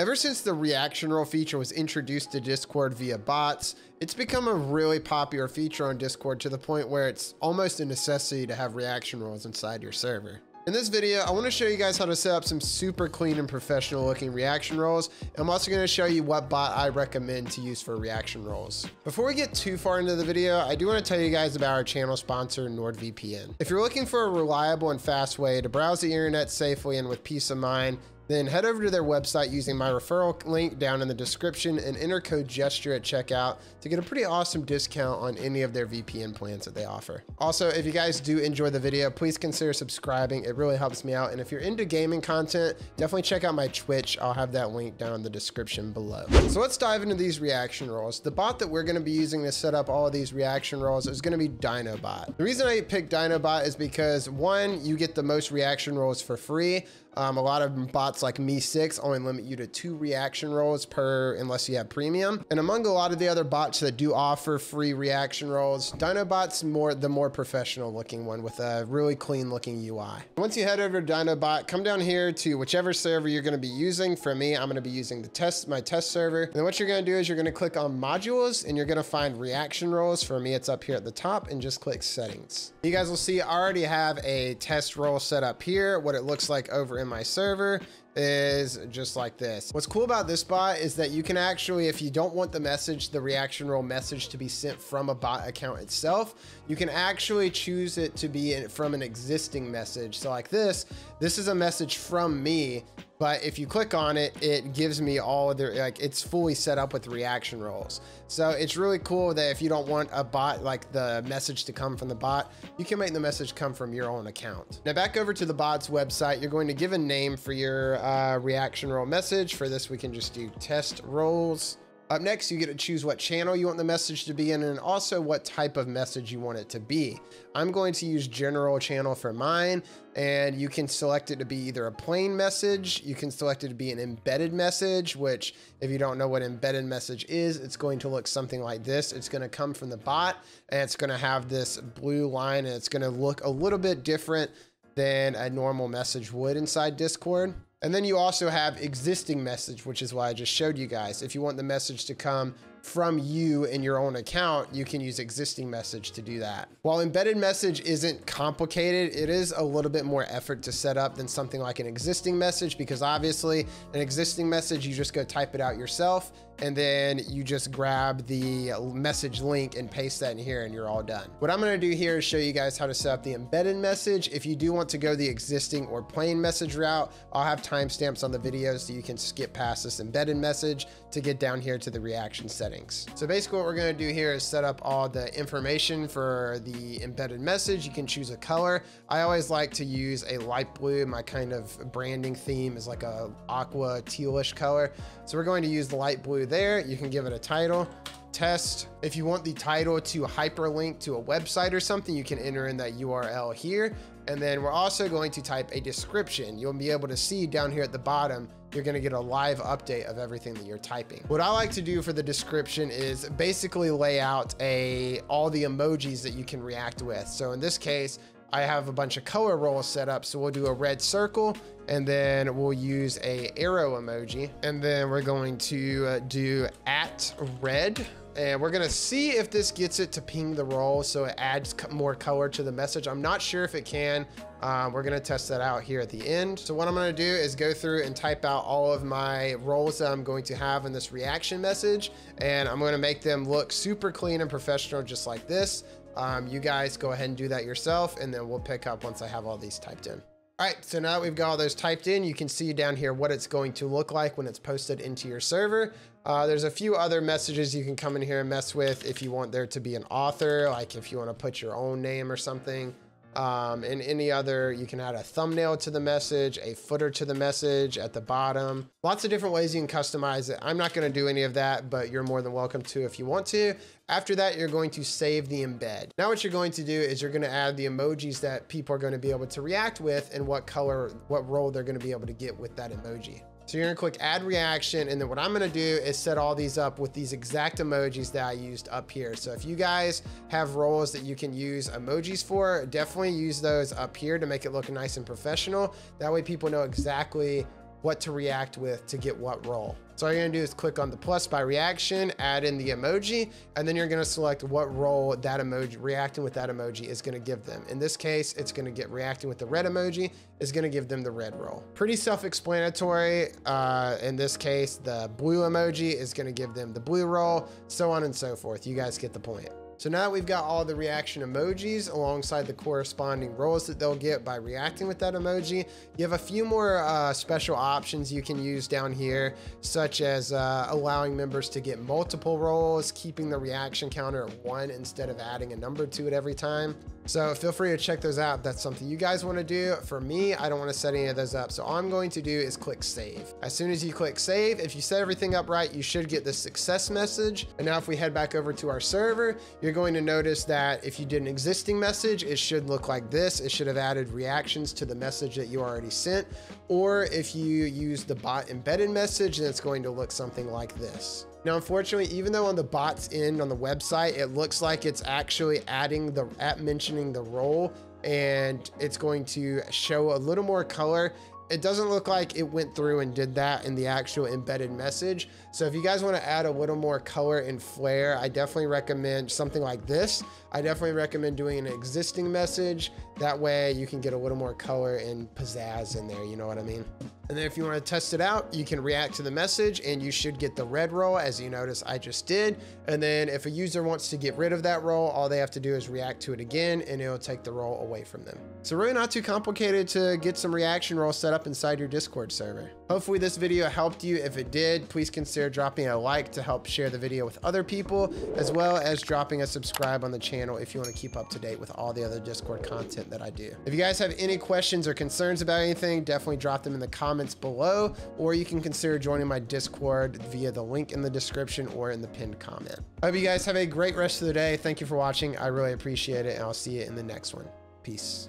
Ever since the reaction role feature was introduced to Discord via bots, it's become a really popular feature on Discord to the point where it's almost a necessity to have reaction roles inside your server. In this video, I want to show you guys how to set up some super clean and professional looking reaction roles. I'm also going to show you what bot I recommend to use for reaction roles. Before we get too far into the video, I do want to tell you guys about our channel sponsor, NordVPN. If you're looking for a reliable and fast way to browse the internet safely and with peace of mind, then head over to their website using my referral link down in the description and enter code Gehsture at checkout to get a pretty awesome discount on any of their VPN plans that they offer. Also, if you guys do enjoy the video, please consider subscribing. It really helps me out. And if you're into gaming content, definitely check out my Twitch. I'll have that link down in the description below. So let's dive into these reaction roles. The bot that we're going to be using to set up all of these reaction roles is going to be DynoBot. The reason I picked DynoBot is because one, you get the most reaction roles for free. Um, a lot of bots like MEE6 only limit you to two reaction roles per unless you have premium. And among a lot of the other bots that do offer free reaction roles, DynoBot's more the more professional looking one with a really clean looking UI. Once you head over to DynoBot, come down here to whichever server you're going to be using. For me, I'm going to be using the test my test server. And then what you're going to do is you're going to click on modules and you're going to find reaction roles. For me, it's up here at the top and just click settings. You guys will see I already have a test role set up here, what it looks like over my server is just like this. What's cool about this bot is that you can actually, if you don't want the message, the reaction role message to be sent from a bot account itself, you can actually choose it to be from an existing message. So like this, this is a message from me but if you click on it, it gives me all of the, like it's fully set up with reaction roles. So it's really cool that if you don't want a bot, like the message to come from the bot, you can make the message come from your own account. Now back over to the bot's website, you're going to give a name for your uh, reaction role message. For this, we can just do test roles. Up next, you get to choose what channel you want the message to be in and also what type of message you want it to be. I'm going to use general channel for mine and you can select it to be either a plain message, you can select it to be an embedded message, which if you don't know what embedded message is, it's going to look something like this. It's going to come from the bot and it's going to have this blue line and it's going to look a little bit different than a normal message would inside Discord. And then you also have existing message, which is why I just showed you guys. If you want the message to come from you in your own account, you can use existing message to do that. While embedded message isn't complicated, it is a little bit more effort to set up than something like an existing message because obviously an existing message, you just go type it out yourself and then you just grab the message link and paste that in here and you're all done. What I'm gonna do here is show you guys how to set up the embedded message. If you do want to go the existing or plain message route, I'll have timestamps on the video so you can skip past this embedded message to get down here to the reaction settings. So basically what we're gonna do here is set up all the information for the embedded message. You can choose a color. I always like to use a light blue. My kind of branding theme is like a aqua tealish color. So we're going to use the light blue there. You can give it a title test. If you want the title to hyperlink to a website or something, you can enter in that URL here. And then we're also going to type a description. You'll be able to see down here at the bottom, you're gonna get a live update of everything that you're typing. What I like to do for the description is basically lay out a all the emojis that you can react with. So in this case, I have a bunch of color roles set up. So we'll do a red circle and then we'll use a arrow emoji. And then we're going to uh, do at red and we're gonna see if this gets it to ping the role so it adds more color to the message. I'm not sure if it can. Um, we're gonna test that out here at the end. So what I'm gonna do is go through and type out all of my roles that I'm going to have in this reaction message, and I'm gonna make them look super clean and professional just like this. Um, you guys go ahead and do that yourself, and then we'll pick up once I have all these typed in. All right, so now that we've got all those typed in, you can see down here what it's going to look like when it's posted into your server. Uh, there's a few other messages you can come in here and mess with if you want there to be an author, like if you want to put your own name or something. Um, and any other, you can add a thumbnail to the message, a footer to the message at the bottom. Lots of different ways you can customize it. I'm not going to do any of that, but you're more than welcome to if you want to. After that, you're going to save the embed. Now what you're going to do is you're going to add the emojis that people are going to be able to react with and what color, what role they're going to be able to get with that emoji. So you're gonna click add reaction. And then what I'm gonna do is set all these up with these exact emojis that I used up here. So if you guys have roles that you can use emojis for, definitely use those up here to make it look nice and professional. That way people know exactly what to react with to get what role. So all you're gonna do is click on the plus by reaction, add in the emoji, and then you're gonna select what role that emoji, reacting with that emoji is gonna give them. In this case, it's gonna get reacting with the red emoji, is gonna give them the red role. Pretty self-explanatory. Uh, in this case, the blue emoji is gonna give them the blue role, so on and so forth. You guys get the point. So now that we've got all the reaction emojis alongside the corresponding roles that they'll get by reacting with that emoji, you have a few more uh, special options you can use down here, such as uh, allowing members to get multiple roles, keeping the reaction counter at one instead of adding a number to it every time. So feel free to check those out. If that's something you guys want to do. For me, I don't want to set any of those up. So all I'm going to do is click save. As soon as you click save, if you set everything up right, you should get the success message. And now if we head back over to our server, you're going to notice that if you did an existing message, it should look like this. It should have added reactions to the message that you already sent. Or if you use the bot embedded message, then it's going to look something like this. Now, unfortunately, even though on the bot's end on the website, it looks like it's actually adding the at mentioning the role and it's going to show a little more color it doesn't look like it went through and did that in the actual embedded message. So if you guys want to add a little more color and flair, I definitely recommend something like this. I definitely recommend doing an existing message. That way you can get a little more color and pizzazz in there. You know what I mean? And then if you want to test it out, you can react to the message and you should get the red role as you notice I just did. And then if a user wants to get rid of that role, all they have to do is react to it again and it'll take the role away from them. So really not too complicated to get some reaction roles set up inside your Discord server. Hopefully this video helped you. If it did, please consider dropping a like to help share the video with other people, as well as dropping a subscribe on the channel if you want to keep up to date with all the other Discord content that I do. If you guys have any questions or concerns about anything, definitely drop them in the comments below, or you can consider joining my Discord via the link in the description or in the pinned comment. I hope you guys have a great rest of the day. Thank you for watching. I really appreciate it, and I'll see you in the next one. Peace.